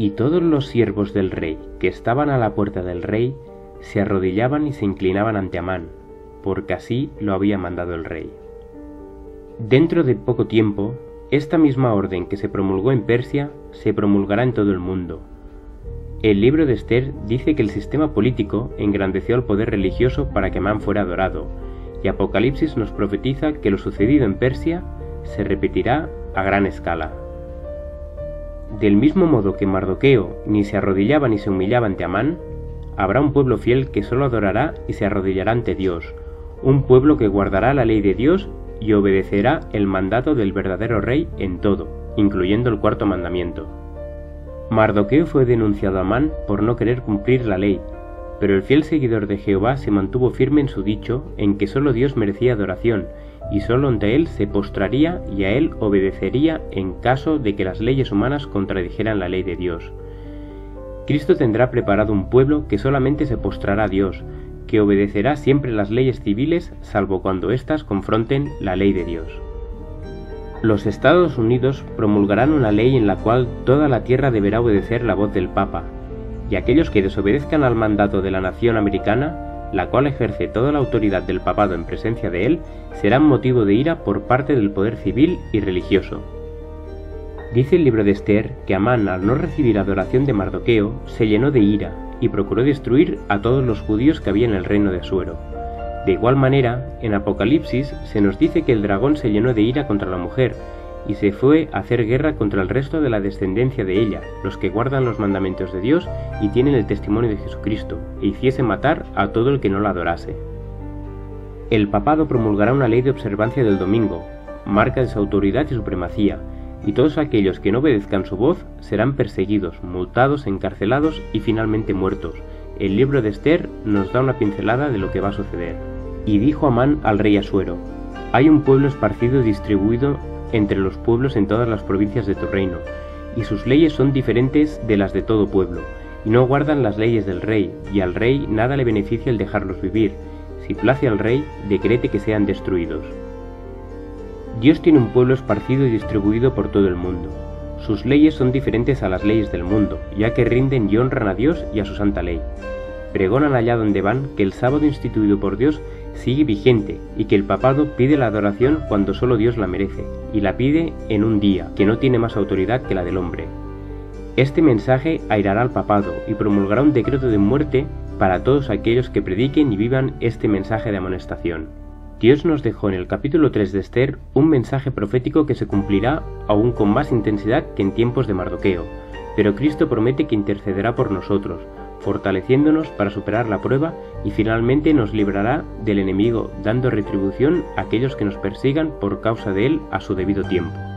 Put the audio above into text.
Y todos los siervos del rey que estaban a la puerta del rey se arrodillaban y se inclinaban ante Amán, porque así lo había mandado el rey. Dentro de poco tiempo, esta misma orden que se promulgó en Persia se promulgará en todo el mundo. El libro de Esther dice que el sistema político engrandeció al poder religioso para que Amán fuera adorado, y Apocalipsis nos profetiza que lo sucedido en Persia se repetirá a gran escala. Del mismo modo que Mardoqueo ni se arrodillaba ni se humillaba ante Amán, habrá un pueblo fiel que solo adorará y se arrodillará ante Dios, un pueblo que guardará la ley de Dios y obedecerá el mandato del verdadero rey en todo, incluyendo el cuarto mandamiento. Mardoqueo fue denunciado a Amán por no querer cumplir la ley, pero el fiel seguidor de Jehová se mantuvo firme en su dicho en que solo Dios merecía adoración, y solo ante él se postraría y a él obedecería en caso de que las leyes humanas contradijeran la ley de Dios. Cristo tendrá preparado un pueblo que solamente se postrará a Dios, que obedecerá siempre las leyes civiles salvo cuando éstas confronten la ley de Dios. Los Estados Unidos promulgarán una ley en la cual toda la tierra deberá obedecer la voz del Papa, y aquellos que desobedezcan al mandato de la nación americana, la cual ejerce toda la autoridad del papado en presencia de él, serán motivo de ira por parte del poder civil y religioso. Dice el libro de Esther que Amán, al no recibir adoración de Mardoqueo, se llenó de ira y procuró destruir a todos los judíos que había en el reino de Asuero. De igual manera, en Apocalipsis se nos dice que el dragón se llenó de ira contra la mujer y se fue a hacer guerra contra el resto de la descendencia de ella, los que guardan los mandamientos de Dios y tienen el testimonio de Jesucristo, e hiciese matar a todo el que no la adorase. El papado promulgará una ley de observancia del domingo, marca de su autoridad y supremacía, y todos aquellos que no obedezcan su voz serán perseguidos, multados, encarcelados y finalmente muertos. El libro de Esther nos da una pincelada de lo que va a suceder. Y dijo Amán al rey Asuero, hay un pueblo esparcido y distribuido entre los pueblos en todas las provincias de tu reino, y sus leyes son diferentes de las de todo pueblo, y no guardan las leyes del rey, y al rey nada le beneficia el dejarlos vivir. Si place al rey, decrete que sean destruidos. Dios tiene un pueblo esparcido y distribuido por todo el mundo. Sus leyes son diferentes a las leyes del mundo, ya que rinden y honran a Dios y a su santa ley. Pregonan allá donde van que el sábado instituido por Dios sigue vigente y que el papado pide la adoración cuando solo Dios la merece, y la pide en un día que no tiene más autoridad que la del hombre. Este mensaje airará al papado y promulgará un decreto de muerte para todos aquellos que prediquen y vivan este mensaje de amonestación. Dios nos dejó en el capítulo 3 de Esther un mensaje profético que se cumplirá aún con más intensidad que en tiempos de Mardoqueo, pero Cristo promete que intercederá por nosotros, fortaleciéndonos para superar la prueba y finalmente nos librará del enemigo, dando retribución a aquellos que nos persigan por causa de él a su debido tiempo.